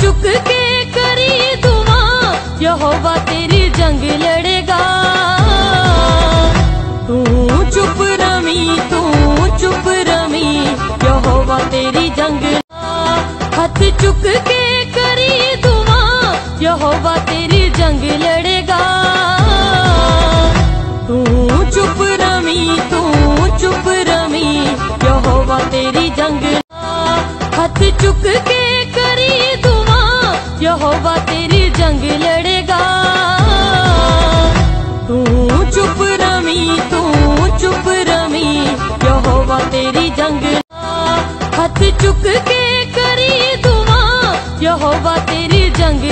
चुक के करी दुआ यहोवा तेरी जंग लड़ेगा। तू चुप रमी, तू चुप रमी, यहोवा तेरी जंग हाथ चुक के करी दुआ यहोवा तेरी जंग लड़ेगा। तू चुप रमी, तू चुप रमी, यहोवा तेरी जंग यहोवा तेरी जंग लड़ेगा। तू चुप रमी, तू चुप रमी यहोवा तेरी जंग हाथ चुक के करी दुआ यहोवा तेरी जंग